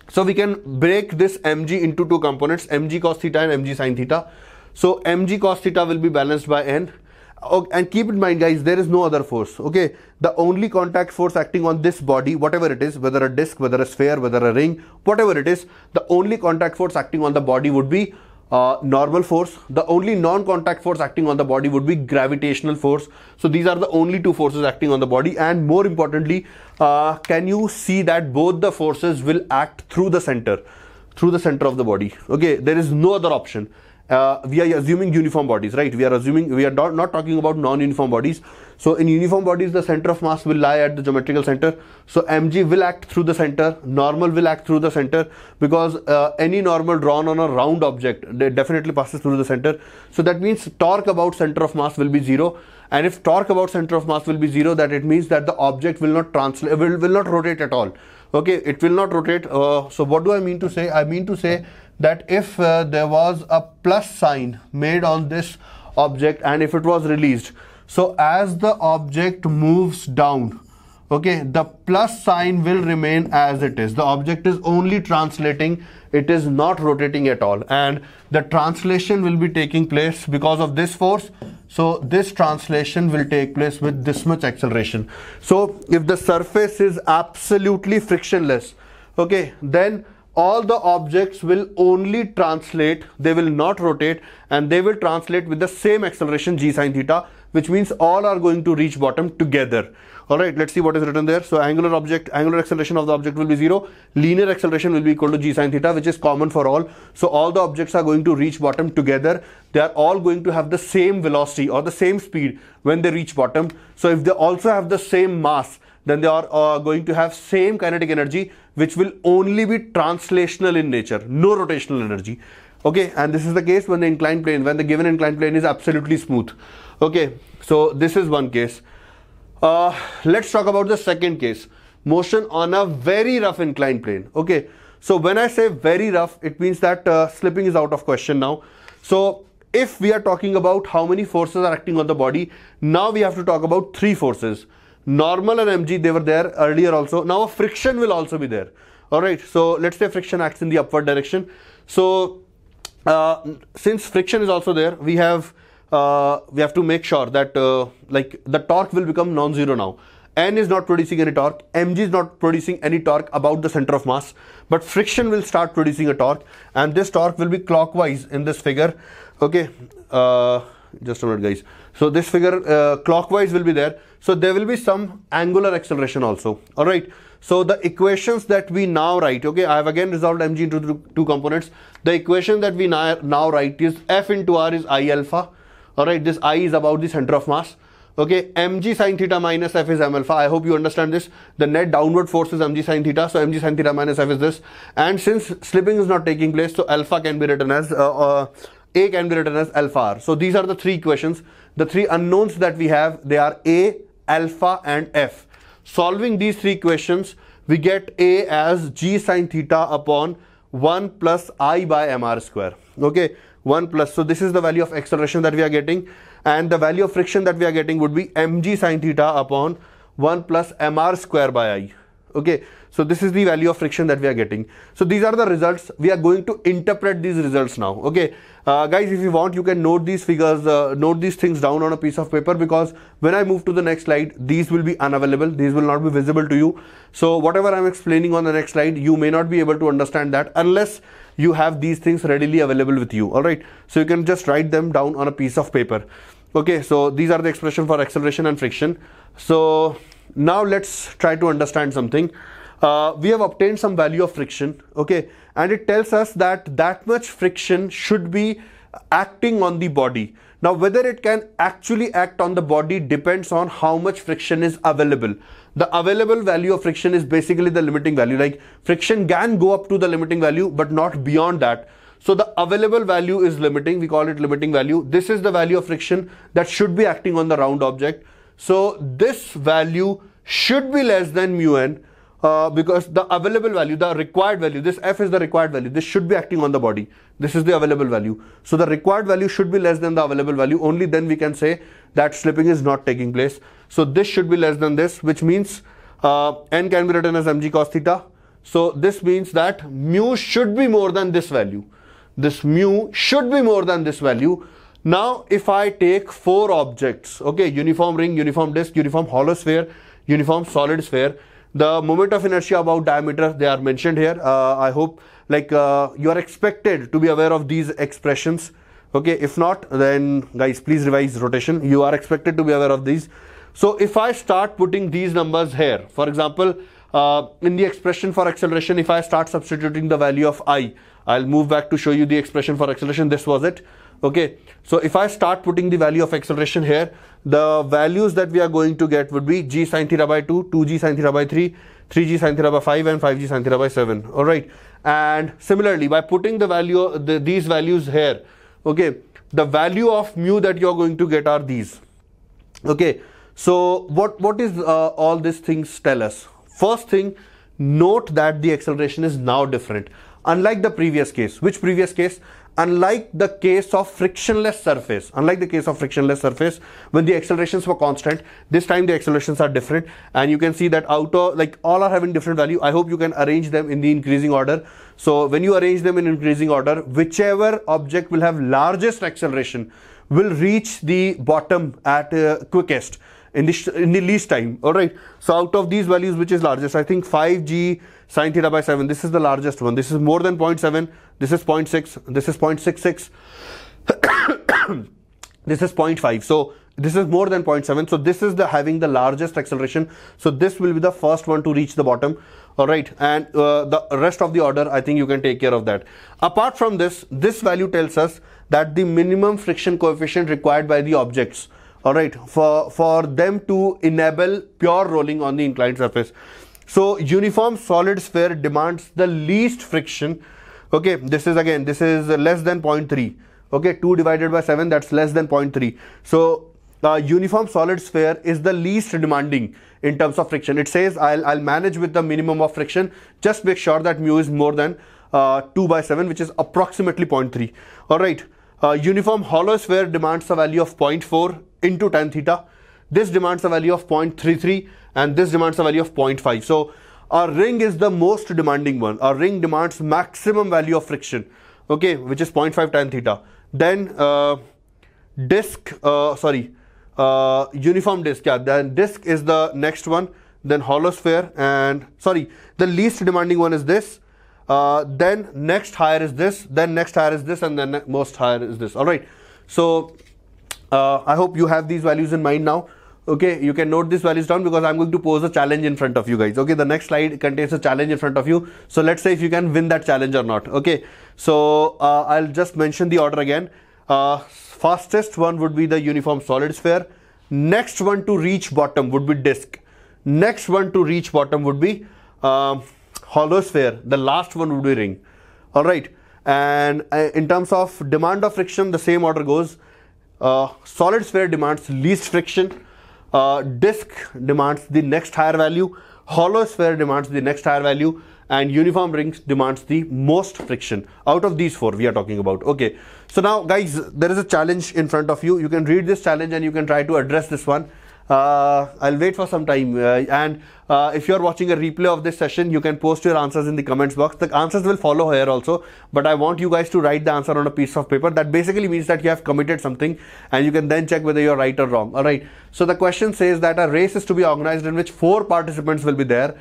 So we can break this mg into two components mg cos theta and mg sin theta. So mg cos theta will be balanced by n and keep in mind guys there is no other force okay? The only contact force acting on this body whatever it is whether a disk whether a sphere whether a ring whatever it is the only contact force acting on the body would be uh, normal force. The only non-contact force acting on the body would be gravitational force. So these are the only two forces acting on the body. And more importantly uh, can you see that both the forces will act through the center through the center of the body okay? There is no other option uh, we are assuming uniform bodies, right? We are assuming we are not, talking about non-uniform bodies. So in uniform bodies, the center of mass will lie at the geometrical center. So mg will act through the center. Normal will act through the center because uh, any normal drawn on a round object definitely passes through the center. So that means torque about center of mass will be zero. And if torque about center of mass will be zero, that it means that the object will not translate, will, will not rotate at all. Okay, it will not rotate. Uh, so what do I mean to say? I mean to say that if uh, there was a plus sign made on this object and if it was released. So as the object moves down okay the plus sign will remain as it is. The object is only translating it is not rotating at all. And the translation will be taking place because of this force. So this translation will take place with this much acceleration. So if the surface is absolutely frictionless okay then all the objects will only translate they will not rotate and they will translate with the same acceleration g sine theta which means all are going to reach bottom together. All right let's see what is written there. So angular object angular acceleration of the object will be zero. Linear acceleration will be equal to g sine theta which is common for all. So all the objects are going to reach bottom together. They are all going to have the same velocity or the same speed when they reach bottom. So if they also have the same mass then they are uh, going to have same kinetic energy which will only be translational in nature no rotational energy. Okay and this is the case when the inclined plane when the given inclined plane is absolutely smooth. Okay so this is one case. Uh, let's talk about the second case. Motion on a very rough inclined plane. Okay so when i say very rough it means that uh, slipping is out of question now. So if we are talking about how many forces are acting on the body now we have to talk about three forces normal and mg they were there earlier also. Now a friction will also be there. All right so let's say friction acts in the upward direction. So uh, since friction is also there we have uh, we have to make sure that uh, like the torque will become non-zero now. N is not producing any torque. Mg is not producing any torque about the center of mass. But friction will start producing a torque and this torque will be clockwise in this figure. Okay uh, just a minute guys so this figure uh, clockwise will be there. So there will be some angular acceleration also. All right so the equations that we now write okay i have again resolved mg into two components. The equation that we now, now write is f into r is i alpha. All right this i is about the center of mass. Okay. mg sine theta minus f is m alpha. I hope you understand this. The net downward force is mg sine theta. So mg sine theta minus f is this. And since slipping is not taking place so alpha can be written as uh, uh, a can be written as alpha r. So these are the three equations the three unknowns that we have they are a alpha and f. Solving these three equations we get a as g sine theta upon 1 plus i by mr square. Okay? 1 plus. So this is the value of acceleration that we are getting. And the value of friction that we are getting would be mg sine theta upon 1 plus mr square by i okay so this is the value of friction that we are getting. So these are the results. We are going to interpret these results now. Okay uh, guys if you want you can note these figures uh, note these things down on a piece of paper because when i move to the next slide these will be unavailable. These will not be visible to you. So whatever i'm explaining on the next slide you may not be able to understand that unless you have these things readily available with you. All right so you can just write them down on a piece of paper. Okay so these are the expression for acceleration and friction. So now let's try to understand something. Uh, we have obtained some value of friction okay? And it tells us that that much friction should be acting on the body. Now whether it can actually act on the body depends on how much friction is available. The available value of friction is basically the limiting value. Like friction can go up to the limiting value but not beyond that. So the available value is limiting. We call it limiting value. This is the value of friction that should be acting on the round object so this value should be less than mu n uh, because the available value, the required value, this f is the required value, this should be acting on the body. This is the available value. So the required value should be less than the available value. Only then we can say that slipping is not taking place. So this should be less than this, which means uh, n can be written as mg cos theta. So this means that mu should be more than this value. This mu should be more than this value. Now, if I take four objects, okay, uniform ring, uniform disk, uniform hollow sphere, uniform solid sphere, the moment of inertia about diameter they are mentioned here. Uh, i hope like uh, you are expected to be aware of these expressions okay? If not then guys please revise rotation. You are expected to be aware of these. So if i start putting these numbers here for example uh, in the expression for acceleration if i start substituting the value of i i'll move back to show you the expression for acceleration. This was it okay so if i start putting the value of acceleration here the values that we are going to get would be g sine theta by 2 2g sine theta by 3 3g sine theta by 5 and 5g sine theta by 7 all right. And similarly by putting the value the, these values here okay the value of mu that you're going to get are these. Okay. So what what is uh, all these things tell us? First thing note that the acceleration is now different. Unlike the previous case which previous case unlike the case of frictionless surface unlike the case of frictionless surface when the accelerations were constant this time the accelerations are different. And you can see that auto like all are having different value. I hope you can arrange them in the increasing order. So when you arrange them in increasing order whichever object will have largest acceleration will reach the bottom at uh, quickest in the in the least time. All right. So out of these values which is largest? I think 5g sine theta by 7 this is the largest one. This is more than 0.7 this is 0.6 this is 0.66 this is 0.5 so this is more than 0.7 so this is the having the largest acceleration. So this will be the first one to reach the bottom. All right. And uh, the rest of the order i think you can take care of that. Apart from this this value tells us that the minimum friction coefficient required by the objects all right for for them to enable pure rolling on the inclined surface. So uniform solid sphere demands the least friction okay this is again this is less than 0.3 okay 2 divided by 7 that's less than 0.3 so uh, uniform solid sphere is the least demanding in terms of friction. It says I'll, I'll manage with the minimum of friction. Just make sure that mu is more than uh, 2 by 7 which is approximately 0.3 all right uh, uniform hollow sphere demands a value of 0.4 into tan theta. This demands a value of 0.33 and this demands a value of 0.5 so our ring is the most demanding one. Our ring demands maximum value of friction. Okay which is 0.5 tan theta. Then uh, disk uh, sorry uh, uniform disk yeah then disk is the next one. Then hollow sphere and sorry the least demanding one is this. Uh, then next higher is this. Then next higher is this. And then most higher is this. All right. So uh, i hope you have these values in mind now okay you can note these values down because i'm going to pose a challenge in front of you guys. Okay the next slide contains a challenge in front of you. So let's say if you can win that challenge or not. Okay so uh, i'll just mention the order again. Uh, fastest one would be the uniform solid sphere. Next one to reach bottom would be disk next one to reach bottom would be uh, hollow sphere. The last one would be ring. All right. And uh, in terms of demand of friction the same order goes. Uh, solid sphere demands least friction uh, disk demands the next higher value. Hollow sphere demands the next higher value. And uniform rings demands the most friction. Out of these four we are talking about. Okay. So now guys there is a challenge in front of you. You can read this challenge and you can try to address this one I'll wait for some time. Uh, and uh, if you're watching a replay of this session, you can post your answers in the comments box. The answers will follow here also, but I want you guys to write the answer on a piece of paper. That basically means that you have committed something and you can then check whether you're right or wrong. All right. So the question says that a race is to be organized in which four participants will be there.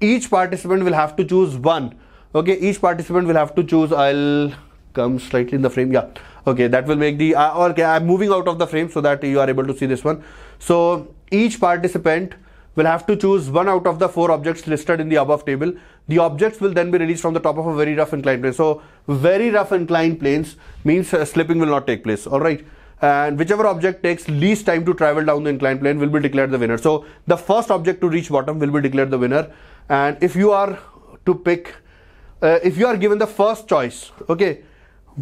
Each participant will have to choose one. Okay. Each participant will have to choose. I'll come slightly in the frame. Yeah. Okay. That will make the, uh, okay. I'm moving out of the frame so that you are able to see this one. So each participant will have to choose one out of the four objects listed in the above table. The objects will then be released from the top of a very rough inclined plane. So very rough inclined planes means uh, slipping will not take place. All right. And whichever object takes least time to travel down the inclined plane will be declared the winner. So the first object to reach bottom will be declared the winner. And if you are to pick, uh, if you are given the first choice, okay,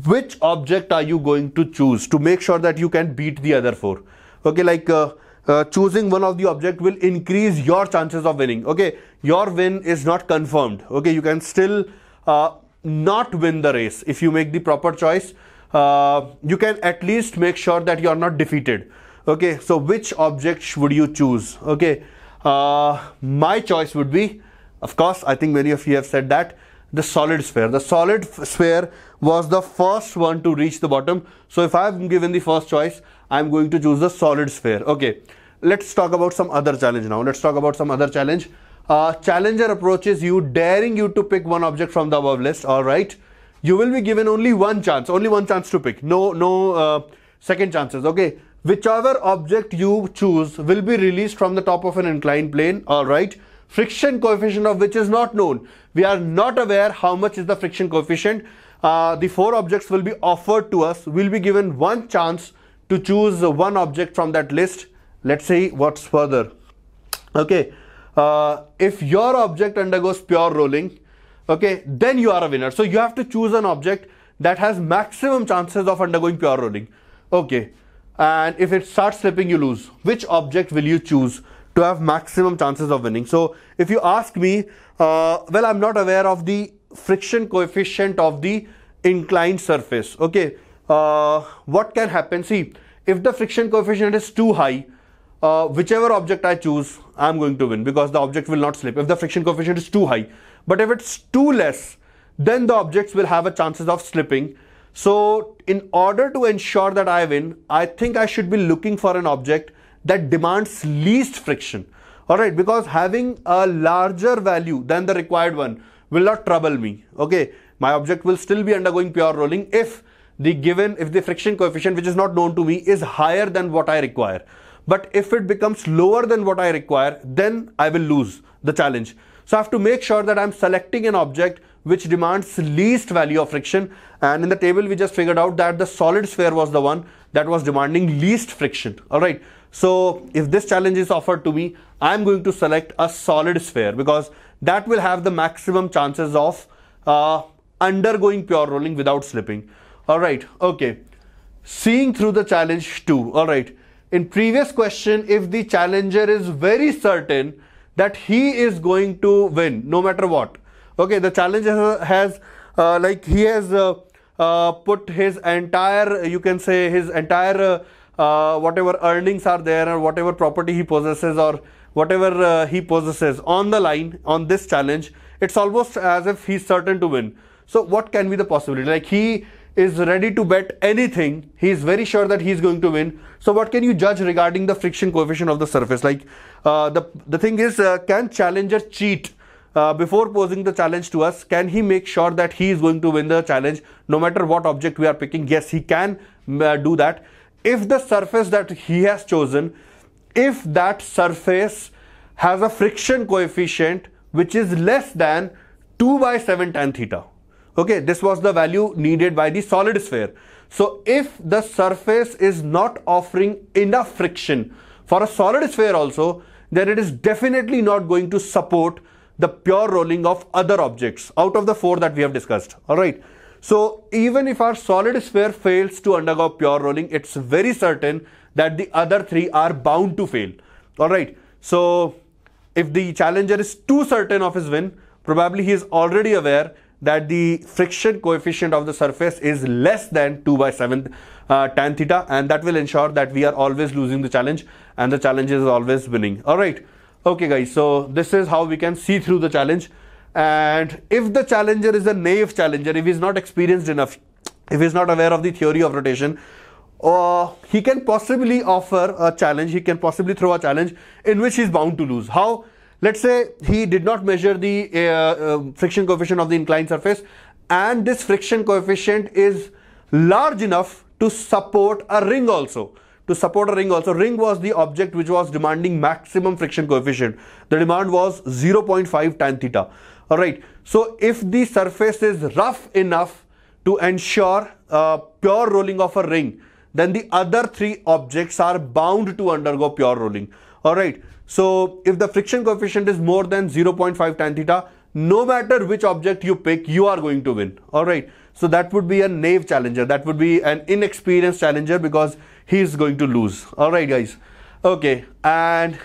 which object are you going to choose to make sure that you can beat the other four? Okay, like uh, uh, choosing one of the object will increase your chances of winning. Okay your win is not confirmed. Okay you can still uh, not win the race. If you make the proper choice uh, you can at least make sure that you are not defeated. Okay so which object would you choose? Okay uh, my choice would be of course i think many of you have said that the solid sphere the solid sphere was the first one to reach the bottom so if i'm given the first choice I'm going to choose the solid sphere. Okay, let's talk about some other challenge now. Let's talk about some other challenge. Uh, challenger approaches you, daring you to pick one object from the above list. All right, you will be given only one chance, only one chance to pick. No, no uh, second chances. Okay, whichever object you choose will be released from the top of an inclined plane. All right, friction coefficient of which is not known. We are not aware how much is the friction coefficient. Uh, the four objects will be offered to us. We'll be given one chance to choose one object from that list. Let's see what's further. Okay. Uh, if your object undergoes pure rolling okay then you are a winner. So you have to choose an object that has maximum chances of undergoing pure rolling. Okay. And if it starts slipping you lose. Which object will you choose to have maximum chances of winning so if you ask me uh, well i'm not aware of the friction coefficient of the inclined surface okay uh, what can happen? See, if the friction coefficient is too high, uh, whichever object I choose, I'm going to win because the object will not slip if the friction coefficient is too high. But if it's too less, then the objects will have a chances of slipping. So in order to ensure that I win, I think I should be looking for an object that demands least friction. Alright, because having a larger value than the required one will not trouble me. Okay, my object will still be undergoing pure rolling if the given if the friction coefficient which is not known to me is higher than what I require. But if it becomes lower than what I require, then I will lose the challenge. So I have to make sure that I'm selecting an object which demands least value of friction. And in the table, we just figured out that the solid sphere was the one that was demanding least friction. All right. So if this challenge is offered to me, I'm going to select a solid sphere because that will have the maximum chances of uh, undergoing pure rolling without slipping. All right, okay. Seeing through the challenge two. All right. In previous question, if the challenger is very certain that he is going to win no matter what. Okay, the challenger has uh, like he has uh, uh, put his entire, you can say his entire uh, whatever earnings are there or whatever property he possesses or whatever uh, he possesses on the line on this challenge it's almost as if he's certain to win. So what can be the possibility? Like he is ready to bet anything. He is very sure that he is going to win. So what can you judge regarding the friction coefficient of the surface? Like uh, the the thing is uh, can challenger cheat? Uh, before posing the challenge to us can he make sure that he is going to win the challenge? No matter what object we are picking yes he can uh, do that if the surface that he has chosen, if that surface has a friction coefficient which is less than 2 by 7 tan theta. Okay, this was the value needed by the solid sphere. So if the surface is not offering enough friction for a solid sphere also, then it is definitely not going to support the pure rolling of other objects out of the four that we have discussed. All right. So even if our solid sphere fails to undergo pure rolling, it's very certain that the other three are bound to fail. Alright, so if the challenger is too certain of his win, probably he is already aware that the friction coefficient of the surface is less than 2 by 7 uh, tan theta and that will ensure that we are always losing the challenge and the challenge is always winning. Alright, okay guys, so this is how we can see through the challenge and if the challenger is a naive challenger if he's not experienced enough if he's not aware of the theory of rotation uh, he can possibly offer a challenge he can possibly throw a challenge in which he's bound to lose. How? Let's say he did not measure the uh, uh, friction coefficient of the inclined surface and this friction coefficient is large enough to support a ring also. To support a ring also. Ring was the object which was demanding maximum friction coefficient. The demand was 0.5 tan theta all right. So if the surface is rough enough to ensure uh, pure rolling of a ring then the other three objects are bound to undergo pure rolling. All right. So if the friction coefficient is more than 0.5 tan theta no matter which object you pick you are going to win. All right. So that would be a naive challenger. That would be an inexperienced challenger because he is going to lose. All right guys. Okay. And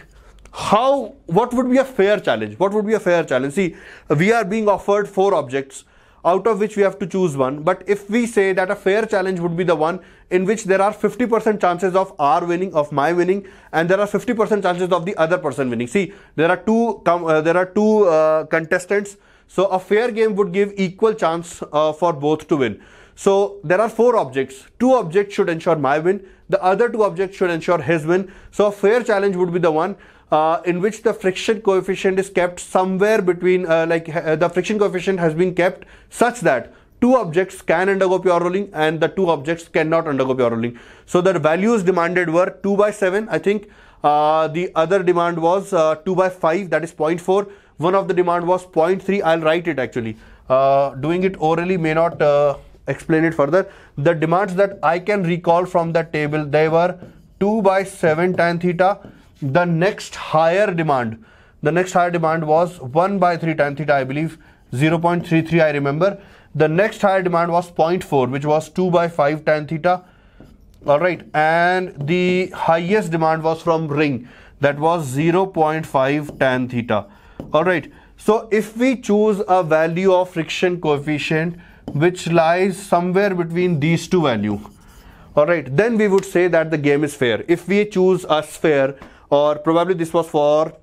how what would be a fair challenge? What would be a fair challenge? See we are being offered four objects out of which we have to choose one. But if we say that a fair challenge would be the one in which there are 50% chances of our winning of my winning and there are 50% chances of the other person winning. See there are two uh, there are two uh, contestants. So a fair game would give equal chance uh, for both to win. So there are four objects. Two objects should ensure my win. The other two objects should ensure his win. So a fair challenge would be the one uh, in which the friction coefficient is kept somewhere between uh, like uh, the friction coefficient has been kept such that two objects can undergo pure rolling and the two objects cannot undergo pure rolling. So the values demanded were 2 by 7 i think. Uh, the other demand was uh, 2 by 5 that is 0.4 one of the demand was 0.3 i'll write it actually. Uh, doing it orally may not explain it further. The demands that i can recall from that table they were 2 by 7 tan theta the next higher demand the next higher demand was 1 by 3 tan theta i believe 0.33 i remember. The next higher demand was 0.4 which was 2 by 5 tan theta. All right. And the highest demand was from ring. That was 0.5 tan theta. All right. So if we choose a value of friction coefficient which lies somewhere between these two value all right then we would say that the game is fair. If we choose a sphere or probably this was for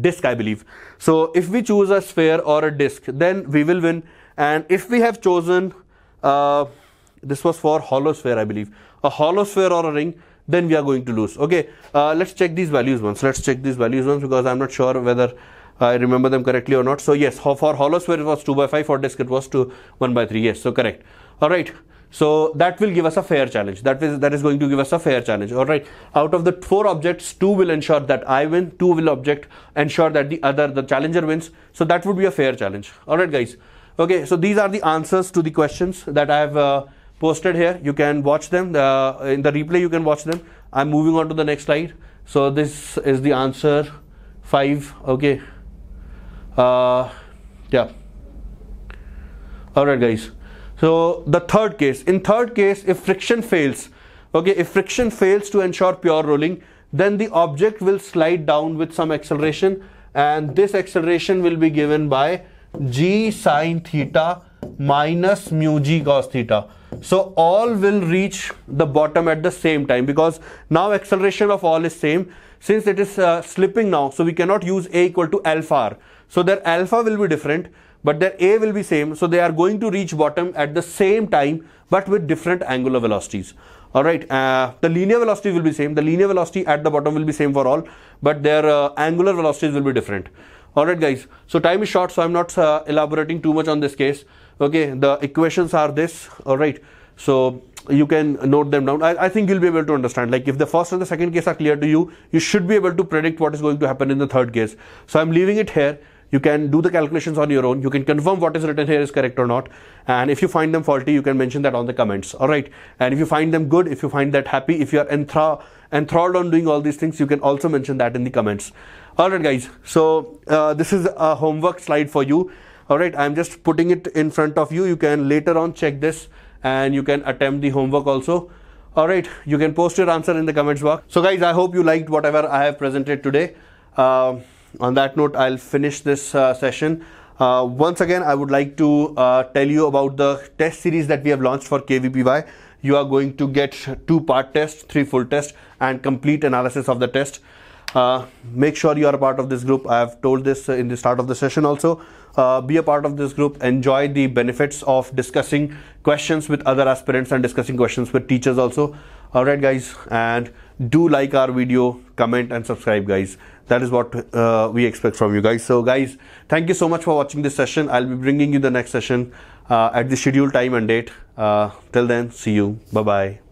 disk I believe. So if we choose a sphere or a disk then we will win. And if we have chosen uh, this was for hollow sphere I believe. A hollow sphere or a ring then we are going to lose. Okay uh, let's check these values once. Let's check these values once because I'm not sure whether I remember them correctly or not. So yes for hollow sphere it was 2 by 5 for disk it was 2 1 by 3 yes so correct. All right so that will give us a fair challenge. That is that is going to give us a fair challenge. All right. Out of the four objects, two will ensure that I win. Two will object ensure that the other the challenger wins. So that would be a fair challenge. All right, guys. Okay. So these are the answers to the questions that I have uh, posted here. You can watch them uh, in the replay. You can watch them. I'm moving on to the next slide. So this is the answer five. Okay. Uh, yeah. all right guys so the third case. In third case if friction fails okay if friction fails to ensure pure rolling then the object will slide down with some acceleration and this acceleration will be given by g sine theta minus mu g cos theta. So all will reach the bottom at the same time because now acceleration of all is same. Since it is uh, slipping now so we cannot use a equal to alpha r. So their alpha will be different but their a will be same so they are going to reach bottom at the same time but with different angular velocities. All right uh, the linear velocity will be same. The linear velocity at the bottom will be same for all but their uh, angular velocities will be different. All right guys so time is short so i'm not uh, elaborating too much on this case. Okay the equations are this. All right so you can note them down. I, I, think you'll be able to understand. Like if the first and the second case are clear to you you should be able to predict what is going to happen in the third case. So i'm leaving it here you can do the calculations on your own. You can confirm what is written here is correct or not. And if you find them faulty you can mention that on the comments. All right? And if you find them good if you find that happy if you are enthra- enthralled on doing all these things you can also mention that in the comments. All right guys. So uh, this is a homework slide for you. All right? I'm just putting it in front of you. You can later on check this and you can attempt the homework also. All right? You can post your answer in the comments box. So guys i hope you liked whatever i have presented today. Uh, on that note, I'll finish this uh, session. Uh, once again, I would like to uh, tell you about the test series that we have launched for KVPY. You are going to get two part tests, three full tests, and complete analysis of the test. Uh, make sure you are a part of this group. I have told this in the start of the session also. Uh, be a part of this group. Enjoy the benefits of discussing questions with other aspirants and discussing questions with teachers also. Alright, guys, and do like our video, comment, and subscribe, guys that is what uh, we expect from you guys. So guys thank you so much for watching this session. I'll be bringing you the next session uh, at the scheduled time and date. Uh, till then see you. Bye bye